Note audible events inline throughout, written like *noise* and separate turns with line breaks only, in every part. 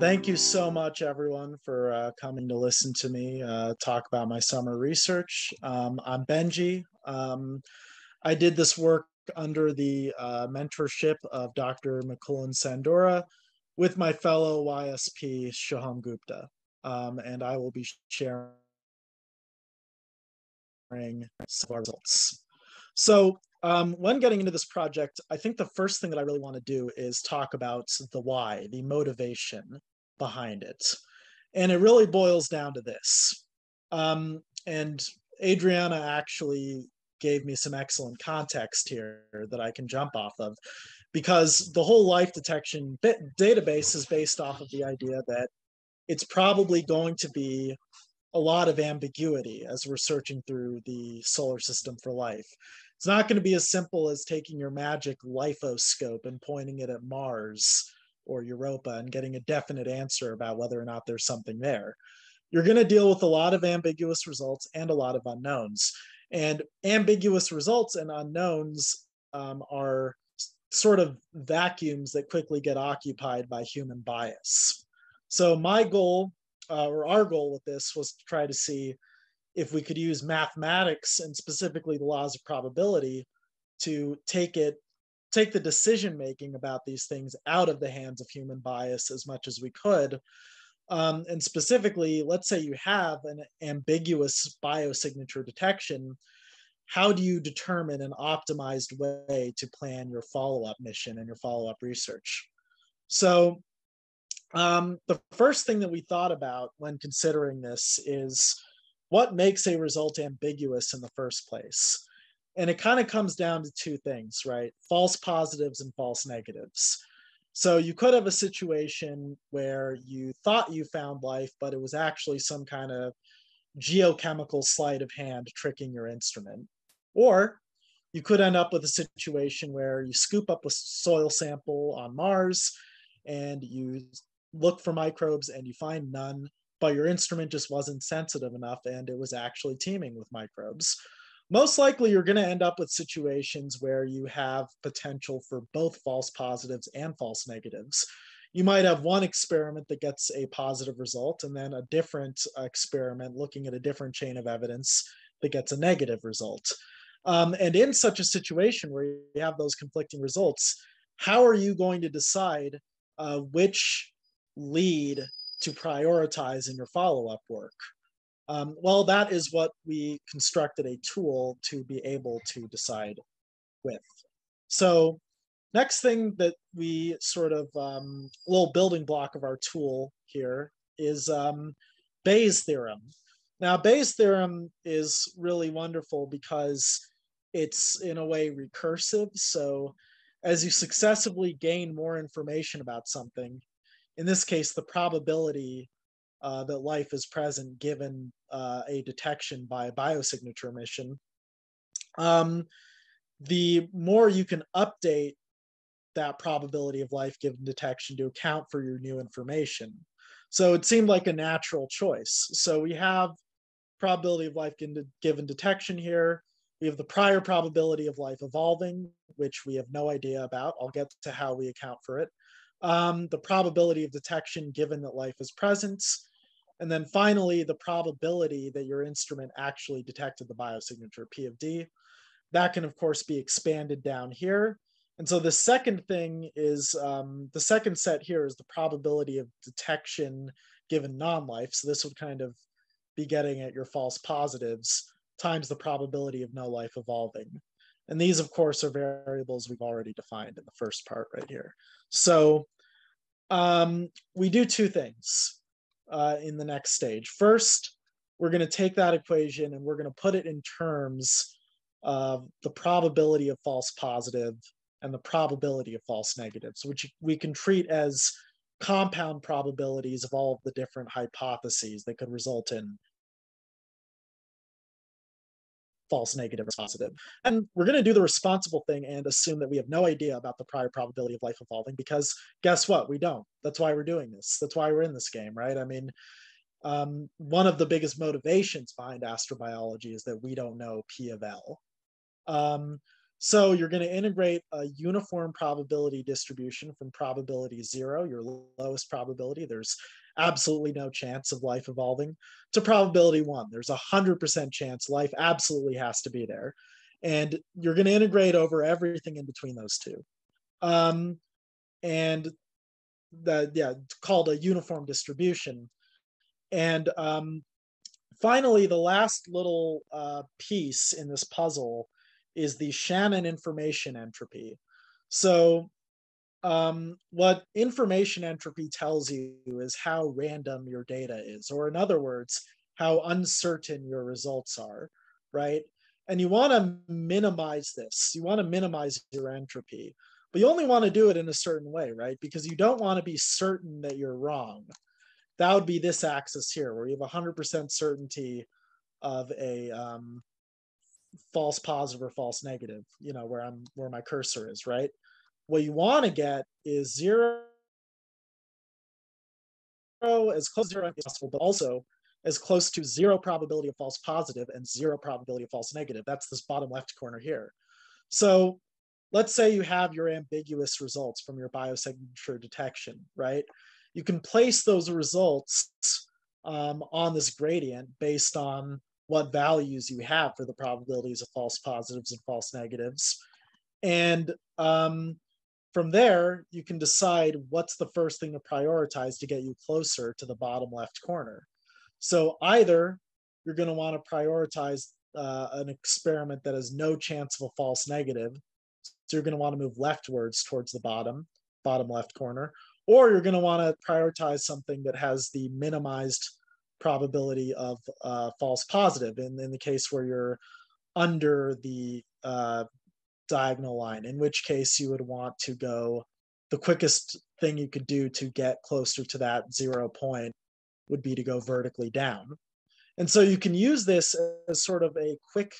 Thank you so much, everyone, for uh, coming to listen to me uh, talk about my summer research. Um, I'm Benji. Um, I did this work under the uh, mentorship of Dr. McCullen Sandora with my fellow YSP Shaham Gupta. Um, and I will be sharing some results. So um, when getting into this project, I think the first thing that I really want to do is talk about the why, the motivation behind it. And it really boils down to this. Um, and Adriana actually gave me some excellent context here that I can jump off of because the whole life detection database is based off of the idea that it's probably going to be a lot of ambiguity as we're searching through the solar system for life. It's not going to be as simple as taking your magic lifoscope and pointing it at Mars or Europa and getting a definite answer about whether or not there's something there. You're going to deal with a lot of ambiguous results and a lot of unknowns. And ambiguous results and unknowns um, are sort of vacuums that quickly get occupied by human bias. So, my goal, uh, or our goal with this, was to try to see if we could use mathematics and specifically the laws of probability to take it take the decision making about these things out of the hands of human bias as much as we could. Um, and specifically, let's say you have an ambiguous biosignature detection. How do you determine an optimized way to plan your follow up mission and your follow up research? So, um, the first thing that we thought about when considering this is what makes a result ambiguous in the first place? and it kind of comes down to two things, right? False positives and false negatives. So you could have a situation where you thought you found life, but it was actually some kind of geochemical sleight of hand tricking your instrument. Or you could end up with a situation where you scoop up a soil sample on Mars and you look for microbes and you find none, but your instrument just wasn't sensitive enough and it was actually teeming with microbes most likely you're going to end up with situations where you have potential for both false positives and false negatives. You might have one experiment that gets a positive result, and then a different experiment looking at a different chain of evidence that gets a negative result. Um, and in such a situation where you have those conflicting results, how are you going to decide uh, which lead to prioritize in your follow up work? Um, well, that is what we constructed a tool to be able to decide with. So next thing that we sort of um, little building block of our tool here is um, Bayes' theorem. Now, Bayes' theorem is really wonderful because it's in a way recursive. So as you successively gain more information about something, in this case, the probability uh, that life is present given uh, a detection by a biosignature mission, um, the more you can update that probability of life given detection to account for your new information. So it seemed like a natural choice. So we have probability of life given detection here. We have the prior probability of life evolving, which we have no idea about. I'll get to how we account for it. Um, the probability of detection given that life is present, and then finally, the probability that your instrument actually detected the biosignature, P of D. That can, of course, be expanded down here. And so the second thing is um, the second set here is the probability of detection given non-life. So this would kind of be getting at your false positives times the probability of no life evolving. And these, of course, are variables we've already defined in the first part right here. So um, we do two things uh, in the next stage. First, we're going to take that equation and we're going to put it in terms of the probability of false positive and the probability of false negatives, which we can treat as compound probabilities of all of the different hypotheses that could result in false negative or positive. And we're going to do the responsible thing and assume that we have no idea about the prior probability of life evolving because guess what? We don't. That's why we're doing this. That's why we're in this game, right? I mean, um, one of the biggest motivations behind astrobiology is that we don't know P of L. Um, So you're going to integrate a uniform probability distribution from probability zero, your lowest probability. There's absolutely no chance of life evolving, to probability one. There's a 100% chance life absolutely has to be there. And you're going to integrate over everything in between those two. Um, and the, yeah, called a uniform distribution. And um, finally, the last little uh, piece in this puzzle is the Shannon information entropy. So um, what information entropy tells you is how random your data is, or in other words, how uncertain your results are, right? And you want to minimize this. You want to minimize your entropy, but you only want to do it in a certain way, right? Because you don't want to be certain that you're wrong. That would be this axis here, where you have 100% certainty of a um, false positive or false negative, you know, where I'm where my cursor is, right? What you want to get is zero as close to zero as possible, but also as close to zero probability of false positive and zero probability of false negative. That's this bottom left corner here. So let's say you have your ambiguous results from your biosignature detection, right? You can place those results um, on this gradient based on what values you have for the probabilities of false positives and false negatives. And um, from there, you can decide what's the first thing to prioritize to get you closer to the bottom left corner. So either you're going to want to prioritize uh, an experiment that has no chance of a false negative. So you're going to want to move leftwards towards the bottom, bottom left corner, or you're going to want to prioritize something that has the minimized probability of uh, false positive in, in the case where you're under the uh, diagonal line, in which case you would want to go the quickest thing you could do to get closer to that zero point would be to go vertically down. And so you can use this as sort of a quick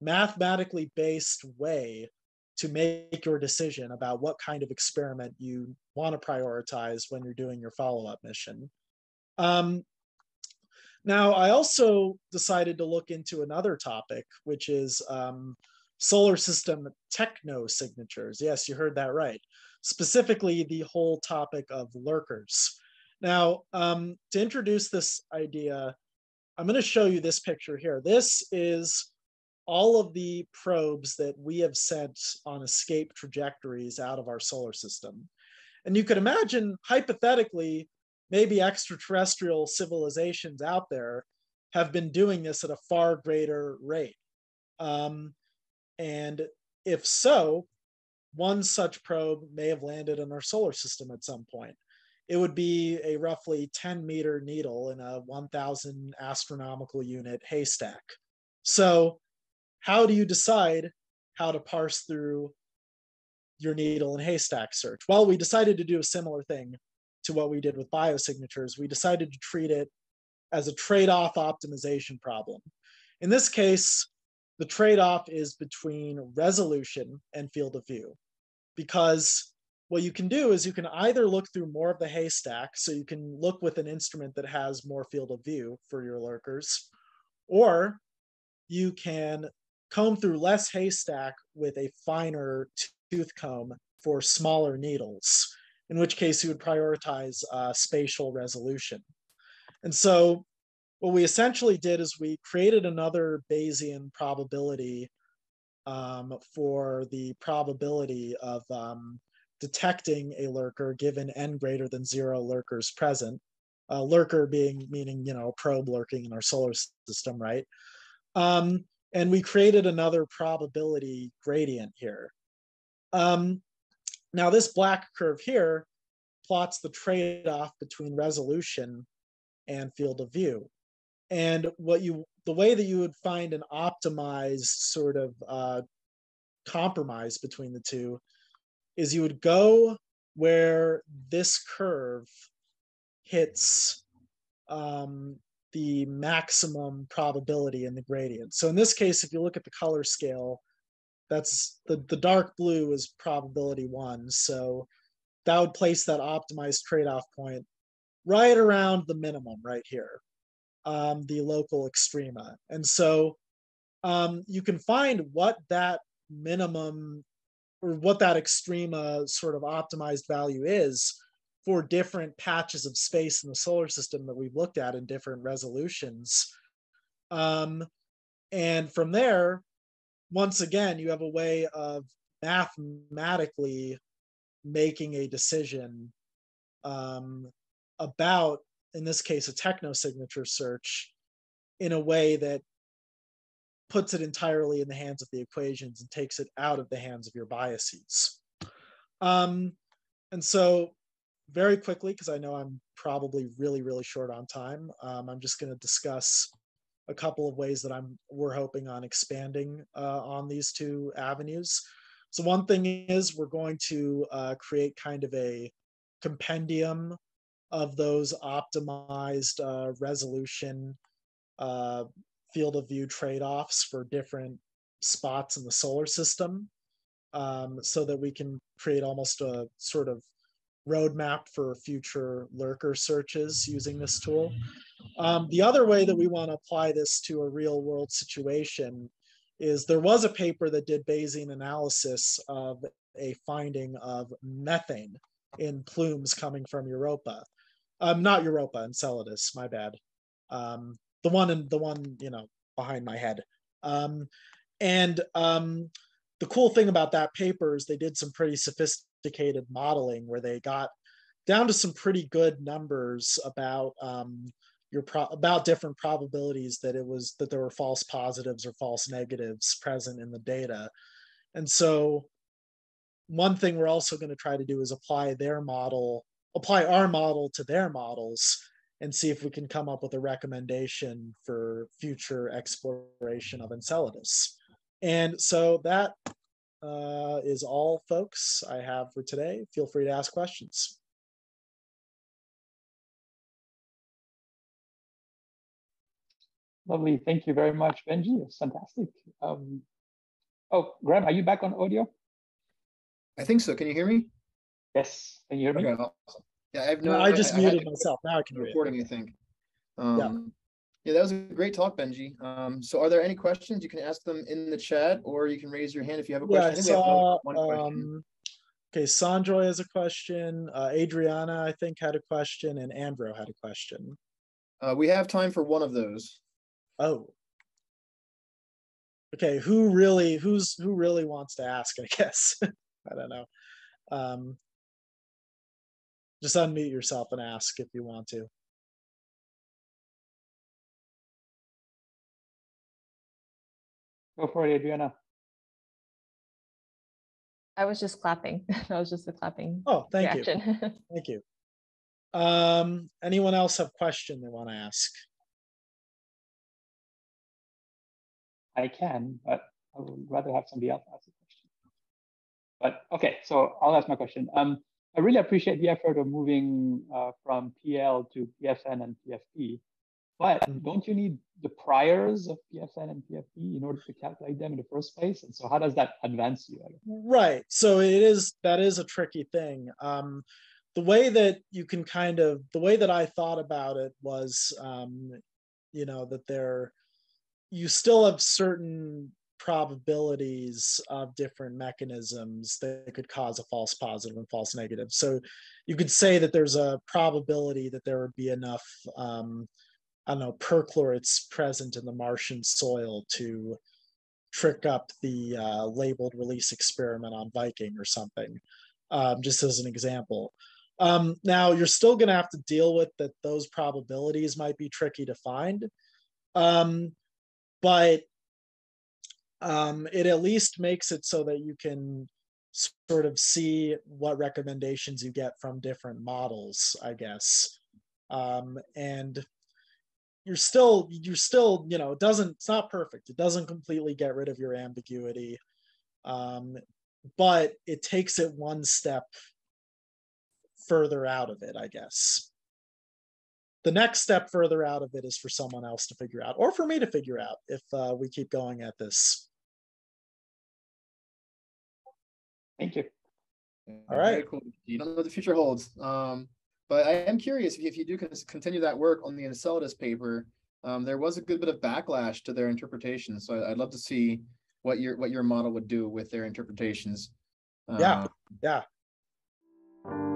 mathematically based way to make your decision about what kind of experiment you want to prioritize when you're doing your follow-up mission. Um, now, I also decided to look into another topic, which is um, solar system techno signatures. Yes, you heard that right. Specifically, the whole topic of lurkers. Now, um, to introduce this idea, I'm going to show you this picture here. This is all of the probes that we have sent on escape trajectories out of our solar system. And you could imagine, hypothetically, maybe extraterrestrial civilizations out there have been doing this at a far greater rate. Um, and if so, one such probe may have landed in our solar system at some point. It would be a roughly 10 meter needle in a 1000 astronomical unit haystack. So, how do you decide how to parse through your needle and haystack search? Well, we decided to do a similar thing to what we did with biosignatures, we decided to treat it as a trade-off optimization problem. In this case, the trade-off is between resolution and field of view. Because what you can do is you can either look through more of the haystack, so you can look with an instrument that has more field of view for your lurkers, or you can comb through less haystack with a finer tooth comb for smaller needles in which case you would prioritize uh, spatial resolution. And so what we essentially did is we created another Bayesian probability um, for the probability of um, detecting a lurker given n greater than zero lurkers present. A lurker being meaning, you know, a probe lurking in our solar system, right? Um, and we created another probability gradient here. Um, now this black curve here plots the trade-off between resolution and field of view. And what you, the way that you would find an optimized sort of uh, compromise between the two is you would go where this curve hits um, the maximum probability in the gradient. So in this case, if you look at the color scale, that's the, the dark blue is probability one. So that would place that optimized trade-off point right around the minimum right here, um, the local extrema. And so um, you can find what that minimum or what that extrema sort of optimized value is for different patches of space in the solar system that we've looked at in different resolutions. Um, and from there, once again, you have a way of mathematically making a decision um, about, in this case, a techno signature search in a way that puts it entirely in the hands of the equations and takes it out of the hands of your biases. Um, and so very quickly, because I know I'm probably really, really short on time, um, I'm just going to discuss a couple of ways that I'm we're hoping on expanding uh, on these two avenues. So one thing is we're going to uh, create kind of a compendium of those optimized uh, resolution uh, field of view trade-offs for different spots in the solar system um, so that we can create almost a sort of roadmap for future lurker searches using this tool. Um, the other way that we want to apply this to a real world situation is there was a paper that did Bayesian analysis of a finding of methane in plumes coming from Europa. Um, not Europa, Enceladus, my bad. Um, the one in the one, you know, behind my head. Um, and um, the cool thing about that paper is they did some pretty sophisticated modeling where they got down to some pretty good numbers about um, your pro- about different probabilities that it was that there were false positives or false negatives present in the data. And so one thing we're also going to try to do is apply their model, apply our model to their models and see if we can come up with a recommendation for future exploration of Enceladus. And so that uh, is all, folks, I have for today. Feel free to ask questions.
Lovely. Thank you very much, Benji. It's fantastic. Um, oh, Graham, are you back on audio?
I think so. Can you hear me?
Yes. Can you hear me?
Okay, awesome. Yeah, I have no.
No, I just
I,
muted
I
myself. Now I can hear you.
recording. I think. Um, yeah. Yeah, that was a great talk, Benji. Um, so, are there any questions? You can ask them in the chat, or you can raise your hand if you have a question.
Yeah, I, think saw, one, one um, okay, Sanjoy has a question. Uh, Adriana, I think, had a question, and Andro had a question.
Uh, we have time for one of those.
Oh. Okay, who really who's who really wants to ask, I guess. *laughs* I don't know. Um just unmute yourself and ask if you want to.
Go for it, Adriana.
I was just clapping. *laughs* that was just a clapping.
Oh, thank reaction. you. *laughs* thank you. Um, anyone else have question they want to ask?
I can, but I would rather have somebody else ask the question. But okay, so I'll ask my question. Um, I really appreciate the effort of moving uh, from PL to PFN and PFP, but mm-hmm. don't you need the priors of PFN and PFP in order to calculate them in the first place? And so, how does that advance you?
Right. So it is that is a tricky thing. Um, the way that you can kind of the way that I thought about it was, um, you know, that there you still have certain probabilities of different mechanisms that could cause a false positive and false negative. So you could say that there's a probability that there would be enough, um, I don't know, perchlorates present in the Martian soil to trick up the uh, labeled release experiment on Viking or something, um, just as an example. Um, now, you're still going to have to deal with that those probabilities might be tricky to find. Um, but um, it at least makes it so that you can sort of see what recommendations you get from different models, I guess. Um, and you're still you're still you know it doesn't it's not perfect. It doesn't completely get rid of your ambiguity. Um, but it takes it one step further out of it i guess the next step further out of it is for someone else to figure out or for me to figure out if uh, we keep going at this
thank you
all right
cool you don't know what the future holds um, but i am curious if you, if you do continue that work on the enceladus paper um, there was a good bit of backlash to their interpretation so i'd love to see what your what your model would do with their interpretations.
Yeah.
Uh,
Yeah.